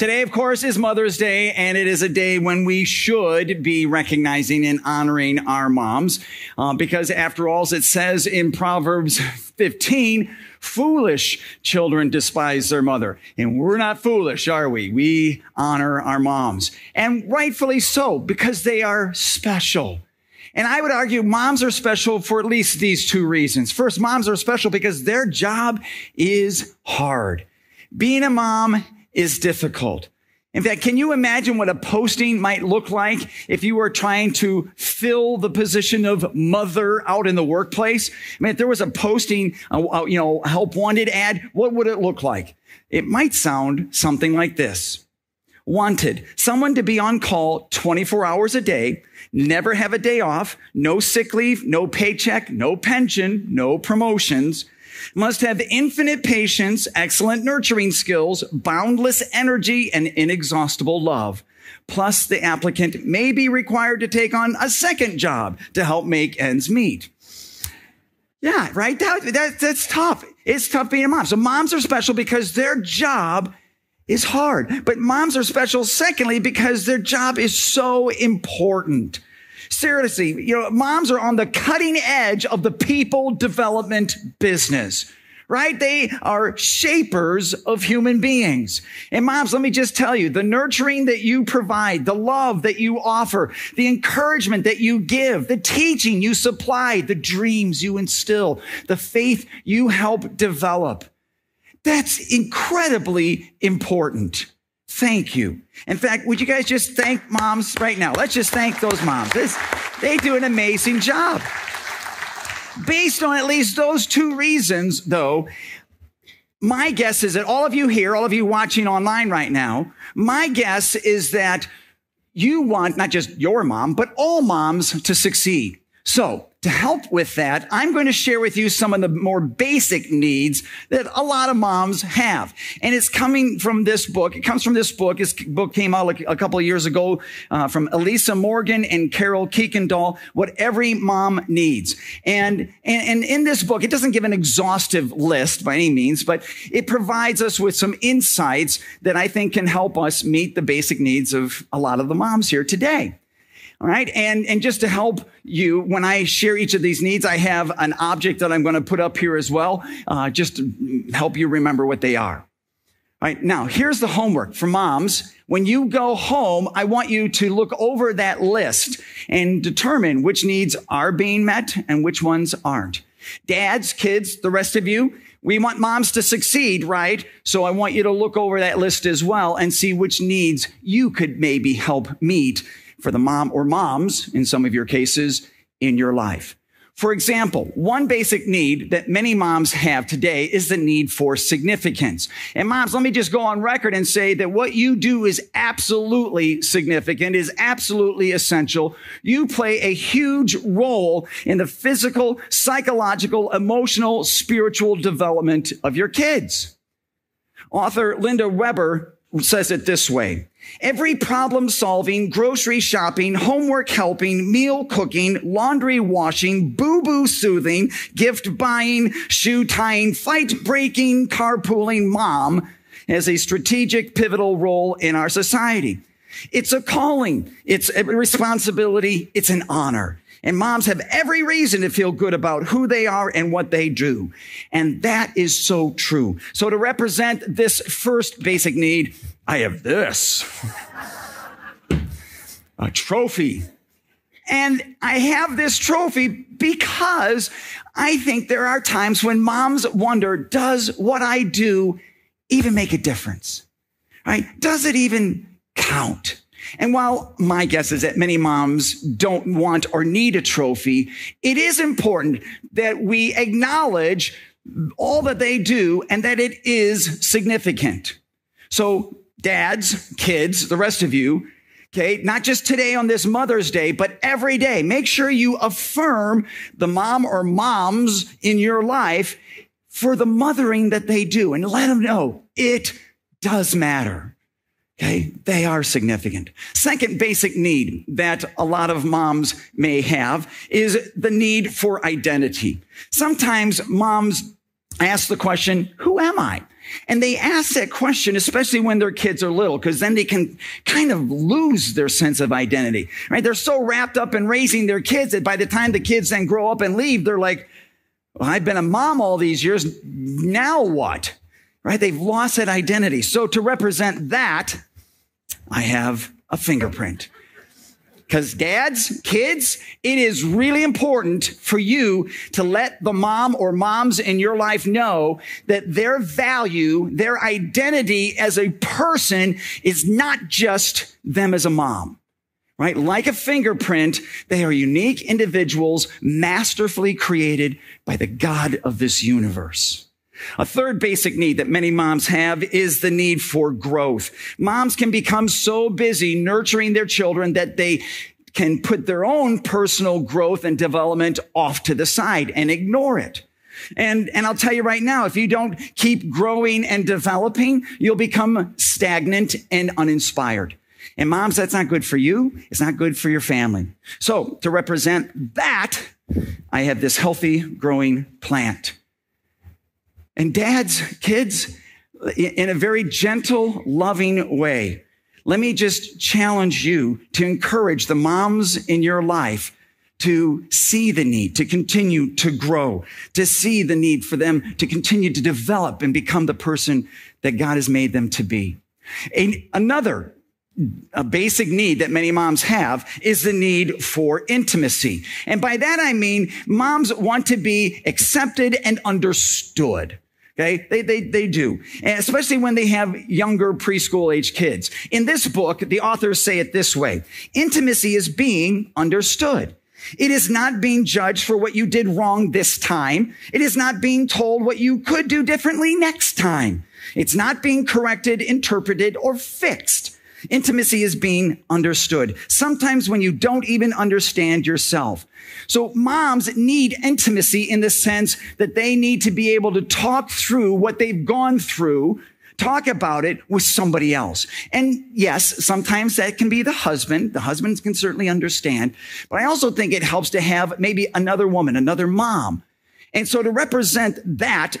Today, of course, is Mother's Day, and it is a day when we should be recognizing and honoring our moms. Uh, because after all, as it says in Proverbs 15, foolish children despise their mother. And we're not foolish, are we? We honor our moms. And rightfully so, because they are special. And I would argue moms are special for at least these two reasons. First, moms are special because their job is hard. Being a mom is difficult. In fact, can you imagine what a posting might look like if you were trying to fill the position of mother out in the workplace? I mean, if there was a posting, uh, uh, you know, help wanted ad, what would it look like? It might sound something like this. Wanted, someone to be on call 24 hours a day, never have a day off, no sick leave, no paycheck, no pension, no promotions, must have infinite patience, excellent nurturing skills, boundless energy, and inexhaustible love. Plus, the applicant may be required to take on a second job to help make ends meet. Yeah, right? That, that, that's tough. It's tough being a mom. So moms are special because their job is hard. But moms are special, secondly, because their job is so important. Seriously, you know, moms are on the cutting edge of the people development business right? They are shapers of human beings. And moms, let me just tell you, the nurturing that you provide, the love that you offer, the encouragement that you give, the teaching you supply, the dreams you instill, the faith you help develop. That's incredibly important. Thank you. In fact, would you guys just thank moms right now? Let's just thank those moms. This, they do an amazing job. Based on at least those two reasons, though, my guess is that all of you here, all of you watching online right now, my guess is that you want not just your mom, but all moms to succeed. So to help with that, I'm going to share with you some of the more basic needs that a lot of moms have. And it's coming from this book. It comes from this book. This book came out a couple of years ago uh, from Elisa Morgan and Carol Kuykendall, What Every Mom Needs. And, and, and in this book, it doesn't give an exhaustive list by any means, but it provides us with some insights that I think can help us meet the basic needs of a lot of the moms here today. All right. And, and just to help you, when I share each of these needs, I have an object that I'm going to put up here as well, uh, just to help you remember what they are. All right. Now, here's the homework for moms. When you go home, I want you to look over that list and determine which needs are being met and which ones aren't. Dads, kids, the rest of you, we want moms to succeed, right? So I want you to look over that list as well and see which needs you could maybe help meet for the mom or moms, in some of your cases, in your life. For example, one basic need that many moms have today is the need for significance. And moms, let me just go on record and say that what you do is absolutely significant, is absolutely essential. You play a huge role in the physical, psychological, emotional, spiritual development of your kids. Author Linda Weber says it this way. Every problem solving, grocery shopping, homework helping, meal cooking, laundry washing, boo boo soothing, gift buying, shoe tying, fight breaking, carpooling mom has a strategic pivotal role in our society. It's a calling. It's a responsibility. It's an honor. And moms have every reason to feel good about who they are and what they do. And that is so true. So to represent this first basic need, I have this. a trophy. And I have this trophy because I think there are times when moms wonder, does what I do even make a difference? Right? Does it even count? And while my guess is that many moms don't want or need a trophy, it is important that we acknowledge all that they do and that it is significant. So dads, kids, the rest of you, okay, not just today on this Mother's Day, but every day, make sure you affirm the mom or moms in your life for the mothering that they do and let them know it does matter. Okay. They are significant. Second basic need that a lot of moms may have is the need for identity. Sometimes moms ask the question, who am I? And they ask that question, especially when their kids are little, because then they can kind of lose their sense of identity, right? They're so wrapped up in raising their kids that by the time the kids then grow up and leave, they're like, well, I've been a mom all these years. Now what? Right? They've lost that identity. So to represent that, I have a fingerprint. Because dads, kids, it is really important for you to let the mom or moms in your life know that their value, their identity as a person is not just them as a mom. Right? Like a fingerprint, they are unique individuals masterfully created by the God of this universe. A third basic need that many moms have is the need for growth. Moms can become so busy nurturing their children that they can put their own personal growth and development off to the side and ignore it. And, and I'll tell you right now, if you don't keep growing and developing, you'll become stagnant and uninspired. And moms, that's not good for you. It's not good for your family. So to represent that, I have this healthy growing plant. And dads, kids, in a very gentle, loving way, let me just challenge you to encourage the moms in your life to see the need, to continue to grow, to see the need for them to continue to develop and become the person that God has made them to be. A, another a basic need that many moms have is the need for intimacy. And by that I mean moms want to be accepted and understood. Okay. They, they, they do. And especially when they have younger preschool age kids. In this book, the authors say it this way. Intimacy is being understood. It is not being judged for what you did wrong this time. It is not being told what you could do differently next time. It's not being corrected, interpreted, or fixed. Intimacy is being understood. Sometimes when you don't even understand yourself. So moms need intimacy in the sense that they need to be able to talk through what they've gone through talk about it with somebody else. And yes, sometimes that can be the husband. The husbands can certainly understand, but I also think it helps to have maybe another woman, another mom. And so to represent that,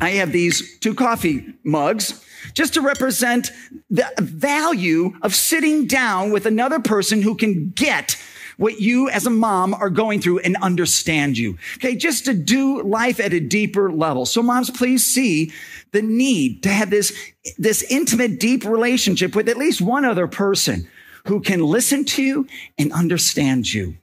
I have these two coffee mugs just to represent the value of sitting down with another person who can get what you as a mom are going through and understand you. Okay. Just to do life at a deeper level. So moms, please see the need to have this, this intimate, deep relationship with at least one other person who can listen to you and understand you.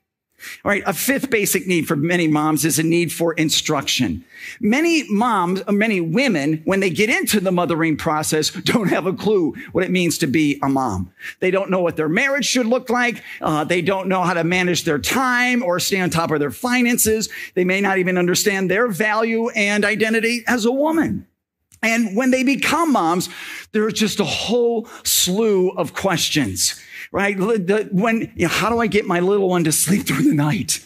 All right. A fifth basic need for many moms is a need for instruction. Many moms, uh, many women, when they get into the mothering process, don't have a clue what it means to be a mom. They don't know what their marriage should look like. Uh, they don't know how to manage their time or stay on top of their finances. They may not even understand their value and identity as a woman. And when they become moms, there's just a whole slew of questions right? When, you know, how do I get my little one to sleep through the night?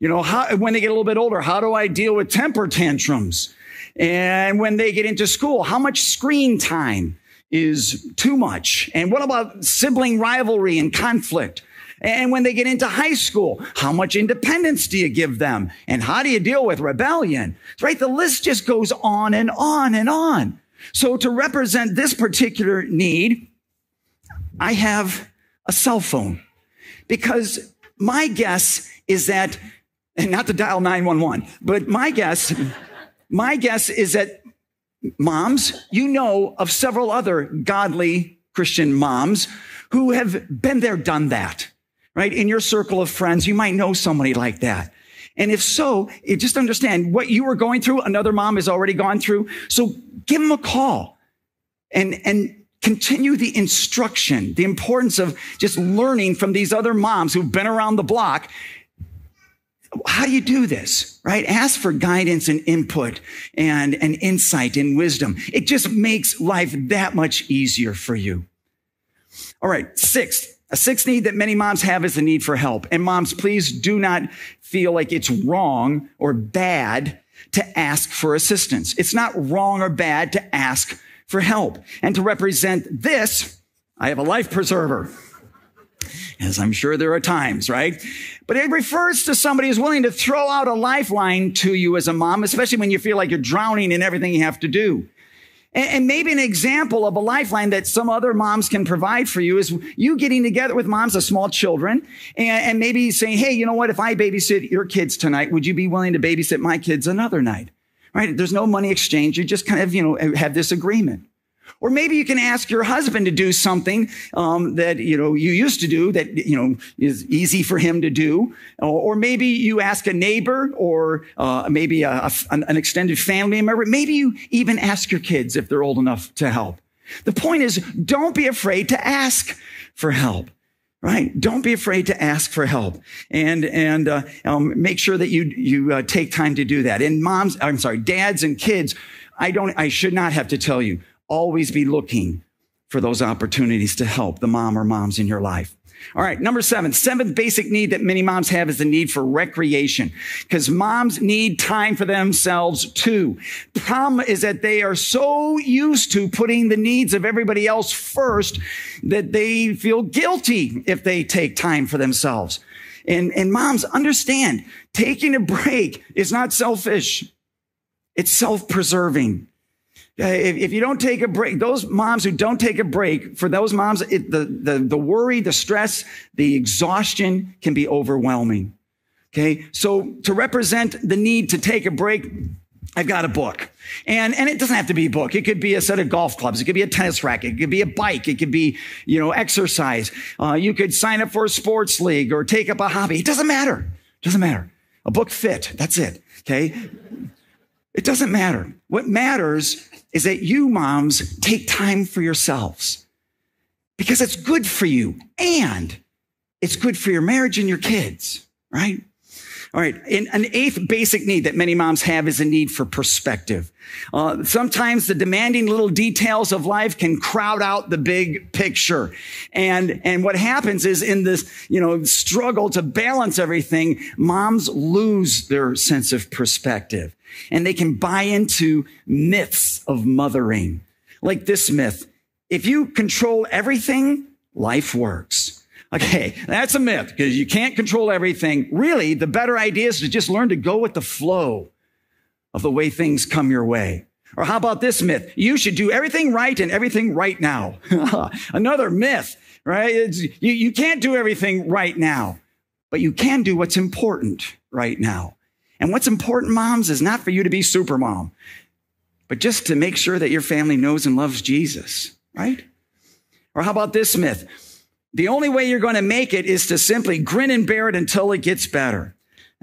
You know, how, when they get a little bit older, how do I deal with temper tantrums? And when they get into school, how much screen time is too much? And what about sibling rivalry and conflict? And when they get into high school, how much independence do you give them? And how do you deal with rebellion? Right? The list just goes on and on and on. So to represent this particular need, I have a cell phone because my guess is that, and not to dial 911, but my guess, my guess is that moms, you know of several other godly Christian moms who have been there, done that, right? In your circle of friends, you might know somebody like that. And if so, just understand what you were going through, another mom has already gone through. So give them a call and, and continue the instruction, the importance of just learning from these other moms who've been around the block. How do you do this? Right? Ask for guidance and input and, and insight and wisdom. It just makes life that much easier for you. All right. Sixth, a sixth need that many moms have is the need for help. And moms, please do not feel like it's wrong or bad to ask for assistance. It's not wrong or bad to ask for help. And to represent this, I have a life preserver. As I'm sure there are times, right? But it refers to somebody who's willing to throw out a lifeline to you as a mom, especially when you feel like you're drowning in everything you have to do. And, maybe an example of a lifeline that some other moms can provide for you is you getting together with moms of small children and, maybe saying, Hey, you know what? If I babysit your kids tonight, would you be willing to babysit my kids another night? Right? There's no money exchange. You just kind of, you know, have this agreement. Or maybe you can ask your husband to do something um, that you know you used to do that you know is easy for him to do. Or, maybe you ask a neighbor or uh, maybe a, a, an extended family member. Maybe you even ask your kids if they're old enough to help. The point is, don't be afraid to ask for help. Right? Don't be afraid to ask for help, and and uh, um, make sure that you you uh, take time to do that. And moms, I'm sorry, dads and kids, I don't, I should not have to tell you always be looking for those opportunities to help the mom or moms in your life. All right. Number seven, seventh basic need that many moms have is the need for recreation because moms need time for themselves too. Problem is that they are so used to putting the needs of everybody else first that they feel guilty if they take time for themselves. And, and moms understand taking a break is not selfish. It's self-preserving. If, if, you don't take a break, those moms who don't take a break, for those moms, it, the, the, the worry, the stress, the exhaustion can be overwhelming. Okay. So to represent the need to take a break, I've got a book. And, and it doesn't have to be a book. It could be a set of golf clubs. It could be a tennis racket. It could be a bike. It could be, you know, exercise. Uh, you could sign up for a sports league or take up a hobby. It doesn't matter. It doesn't matter. A book fit. That's it. Okay. It doesn't matter. What matters is that you moms take time for yourselves because it's good for you and it's good for your marriage and your kids, right? All right. And an eighth basic need that many moms have is a need for perspective. Uh, sometimes the demanding little details of life can crowd out the big picture. And, and what happens is in this, you know, struggle to balance everything, moms lose their sense of perspective and they can buy into myths of mothering. Like this myth. If you control everything, life works. Okay, that's a myth because you can't control everything. Really, the better idea is to just learn to go with the flow of the way things come your way. Or how about this myth? You should do everything right and everything right now. Another myth, right? It's, you, you can't do everything right now, but you can do what's important right now. And what's important, moms, is not for you to be super mom, but just to make sure that your family knows and loves Jesus, right? Or how about this myth? The only way you're going to make it is to simply grin and bear it until it gets better.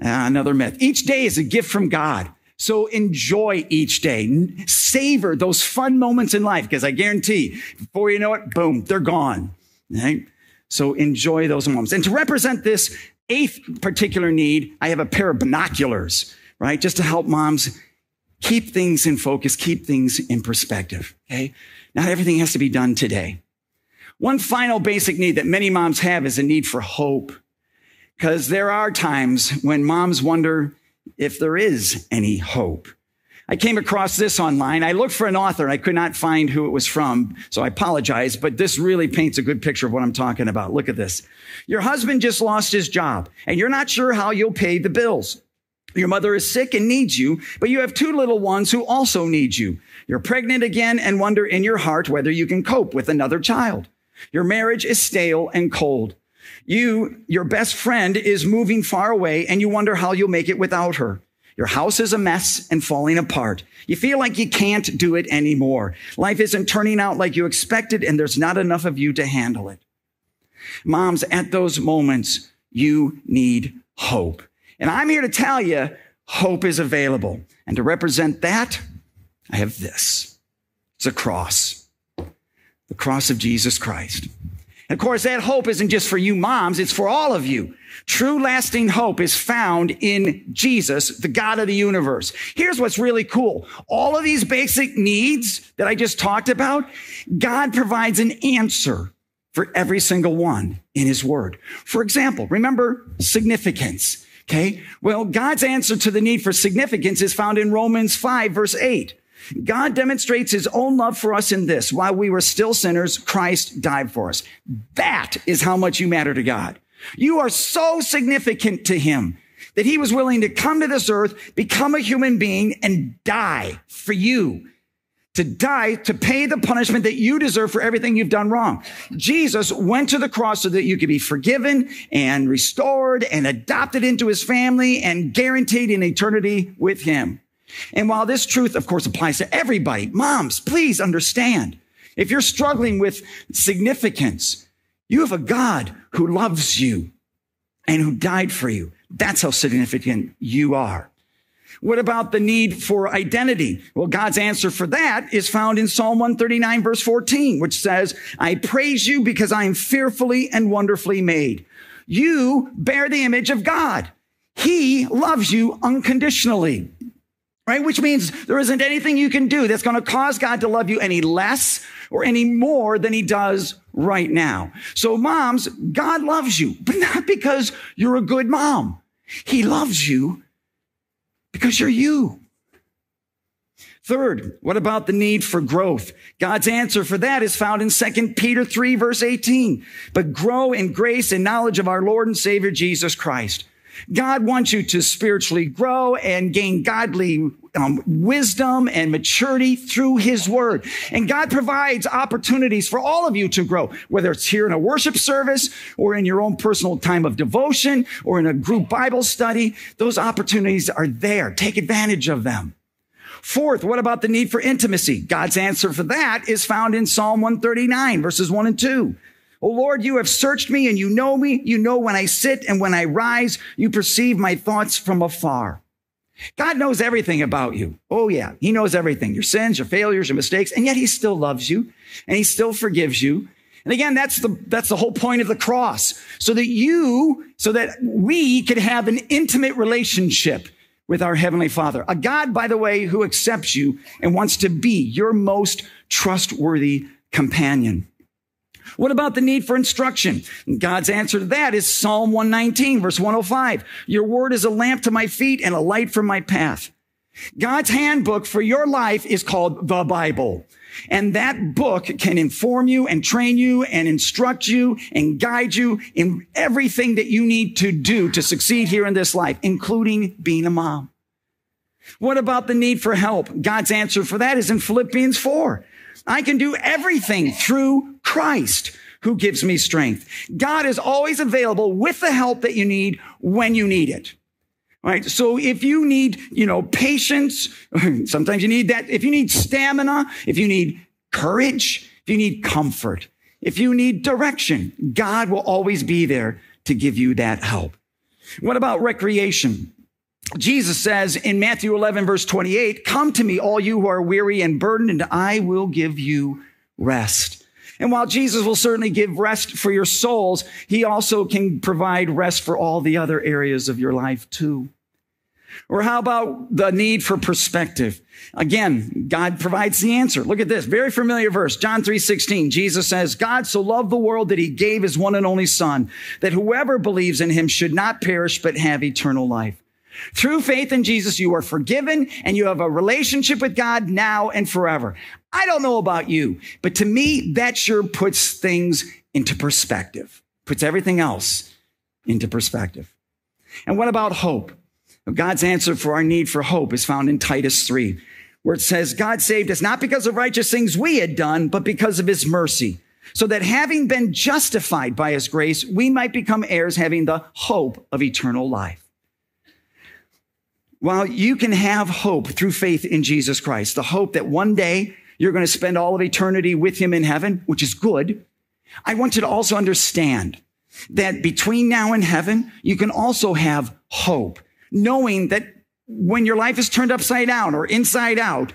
Uh, another myth. Each day is a gift from God. So enjoy each day. Savor those fun moments in life because I guarantee before you know it, boom, they're gone. Right? So enjoy those moments. And to represent this eighth particular need, I have a pair of binoculars, right? Just to help moms keep things in focus, keep things in perspective. Okay. Not everything has to be done today. One final basic need that many moms have is a need for hope. Because there are times when moms wonder if there is any hope. I came across this online. I looked for an author. And I could not find who it was from, so I apologize, but this really paints a good picture of what I'm talking about. Look at this. Your husband just lost his job, and you're not sure how you'll pay the bills. Your mother is sick and needs you, but you have two little ones who also need you. You're pregnant again and wonder in your heart whether you can cope with another child. Your marriage is stale and cold. You, your best friend is moving far away and you wonder how you'll make it without her. Your house is a mess and falling apart. You feel like you can't do it anymore. Life isn't turning out like you expected and there's not enough of you to handle it. Moms, at those moments, you need hope. And I'm here to tell you, hope is available. And to represent that, I have this. It's a cross the cross of Jesus Christ. And of course, that hope isn't just for you moms, it's for all of you. True lasting hope is found in Jesus, the God of the universe. Here's what's really cool. All of these basic needs that I just talked about, God provides an answer for every single one in his word. For example, remember significance. Okay. Well, God's answer to the need for significance is found in Romans 5 verse 8. God demonstrates his own love for us in this. While we were still sinners, Christ died for us. That is how much you matter to God. You are so significant to him that he was willing to come to this earth, become a human being and die for you. to die to pay the punishment that you deserve for everything you've done wrong. Jesus went to the cross so that you could be forgiven and restored and adopted into his family and guaranteed an eternity with him. And while this truth, of course, applies to everybody, moms, please understand. If you're struggling with significance, you have a God who loves you and who died for you. That's how significant you are. What about the need for identity? Well, God's answer for that is found in Psalm 139 verse 14, which says, I praise you because I am fearfully and wonderfully made. You bear the image of God. He loves you unconditionally. Right? Which means there isn't anything you can do that's going to cause God to love you any less or any more than he does right now. So moms, God loves you, but not because you're a good mom. He loves you because you're you. Third, what about the need for growth? God's answer for that is found in 2 Peter 3 verse 18. But grow in grace and knowledge of our Lord and Savior Jesus Christ. God wants you to spiritually grow and gain godly um, wisdom and maturity through his word. And God provides opportunities for all of you to grow, whether it's here in a worship service or in your own personal time of devotion or in a group Bible study. Those opportunities are there. Take advantage of them. Fourth, what about the need for intimacy? God's answer for that is found in Psalm 139 verses 1 and 2. Oh Lord, you have searched me and you know me. You know when I sit and when I rise. You perceive my thoughts from afar. God knows everything about you. Oh yeah, he knows everything. Your sins, your failures, your mistakes, and yet he still loves you and he still forgives you. And again, that's the, that's the whole point of the cross. So that you, so that we could have an intimate relationship with our Heavenly Father. A God, by the way, who accepts you and wants to be your most trustworthy companion. What about the need for instruction? God's answer to that is Psalm 119, verse 105. Your word is a lamp to my feet and a light for my path. God's handbook for your life is called the Bible. And that book can inform you and train you and instruct you and guide you in everything that you need to do to succeed here in this life, including being a mom. What about the need for help? God's answer for that is in Philippians 4. I can do everything through Christ who gives me strength. God is always available with the help that you need when you need it. Right. So if you need, you know, patience, sometimes you need that. If you need stamina, if you need courage, if you need comfort, if you need direction, God will always be there to give you that help. What about recreation? Jesus says in Matthew 11, verse 28, Come to me, all you who are weary and burdened, and I will give you rest. And while Jesus will certainly give rest for your souls, he also can provide rest for all the other areas of your life too. Or how about the need for perspective? Again, God provides the answer. Look at this. Very familiar verse. John 3, 16. Jesus says, God so loved the world that he gave his one and only son, that whoever believes in him should not perish, but have eternal life. Through faith in Jesus, you are forgiven and you have a relationship with God now and forever. I don't know about you, but to me, that sure puts things into perspective, puts everything else into perspective. And what about hope? God's answer for our need for hope is found in Titus 3, where it says, God saved us not because of righteous things we had done, but because of his mercy, so that having been justified by his grace, we might become heirs having the hope of eternal life. While you can have hope through faith in Jesus Christ, the hope that one day you're going to spend all of eternity with him in heaven, which is good. I want you to also understand that between now and heaven, you can also have hope, knowing that when your life is turned upside down or inside out,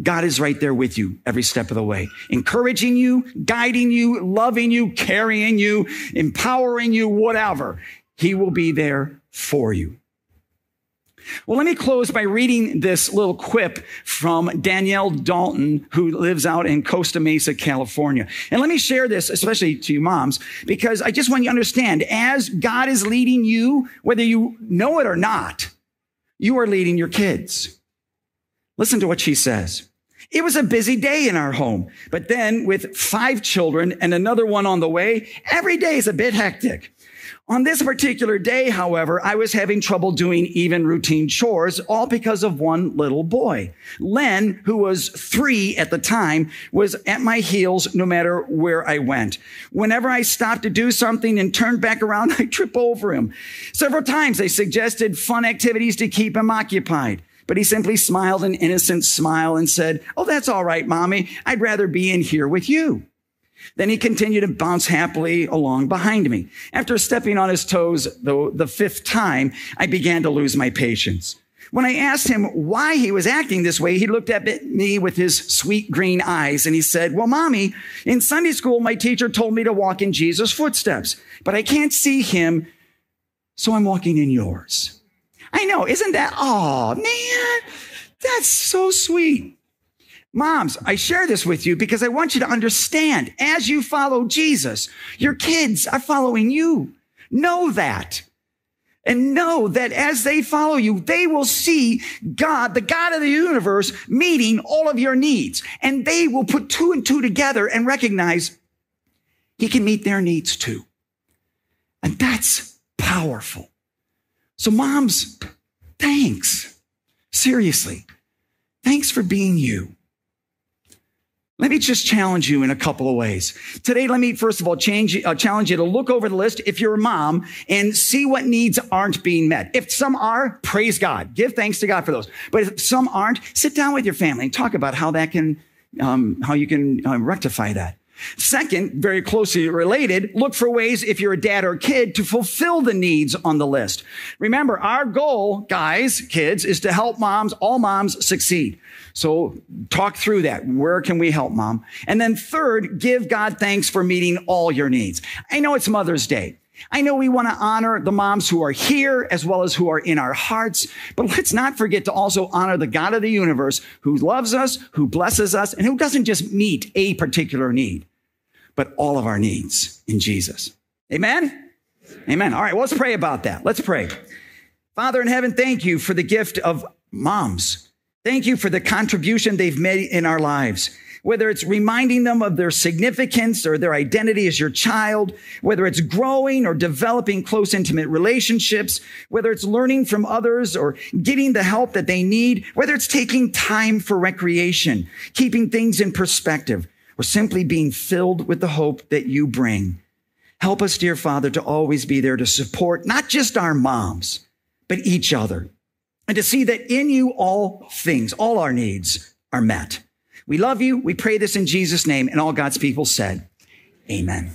God is right there with you every step of the way, encouraging you, guiding you, loving you, carrying you, empowering you, whatever. He will be there for you. Well, let me close by reading this little quip from Danielle Dalton, who lives out in Costa Mesa, California. And let me share this, especially to you moms, because I just want you to understand as God is leading you, whether you know it or not, you are leading your kids. Listen to what she says. It was a busy day in our home, but then with five children and another one on the way, every day is a bit hectic. On this particular day, however, I was having trouble doing even routine chores, all because of one little boy. Len, who was three at the time, was at my heels no matter where I went. Whenever I stopped to do something and turned back around, I trip over him. Several times I suggested fun activities to keep him occupied. But he simply smiled an innocent smile and said, Oh, that's all right, mommy. I'd rather be in here with you. Then he continued to bounce happily along behind me. After stepping on his toes the, the fifth time, I began to lose my patience. When I asked him why he was acting this way, he looked at me with his sweet green eyes and he said, Well, mommy, in Sunday school, my teacher told me to walk in Jesus' footsteps, but I can't see him, so I'm walking in yours. I know, isn't that, oh man, that's so sweet. Moms, I share this with you because I want you to understand as you follow Jesus, your kids are following you. Know that. And know that as they follow you, they will see God, the God of the universe, meeting all of your needs. And they will put two and two together and recognize He can meet their needs too. And that's powerful. So, moms, thanks. Seriously, thanks for being you. Let me just challenge you in a couple of ways. Today, let me first of all change, uh, challenge you to look over the list if you're a mom and see what needs aren't being met. If some are, praise God. Give thanks to God for those. But if some aren't, sit down with your family and talk about how that can, um, how you can um, rectify that. Second, very closely related, look for ways if you're a dad or a kid to fulfill the needs on the list. Remember, our goal, guys, kids, is to help moms, all moms succeed. So talk through that. Where can we help mom? And then third, give God thanks for meeting all your needs. I know it's Mother's Day. I know we want to honor the moms who are here as well as who are in our hearts, but let's not forget to also honor the God of the universe who loves us, who blesses us, and who doesn't just meet a particular need, but all of our needs in Jesus. Amen? Amen. All right, well, let's pray about that. Let's pray. Father in heaven, thank you for the gift of moms. Thank you for the contribution they've made in our lives whether it's reminding them of their significance or their identity as your child, whether it's growing or developing close, intimate relationships, whether it's learning from others or getting the help that they need, whether it's taking time for recreation, keeping things in perspective, or simply being filled with the hope that you bring. Help us, dear Father, to always be there to support not just our moms, but each other. And to see that in you all things, all our needs are met. We love you. We pray this in Jesus' name. And all God's people said, Amen.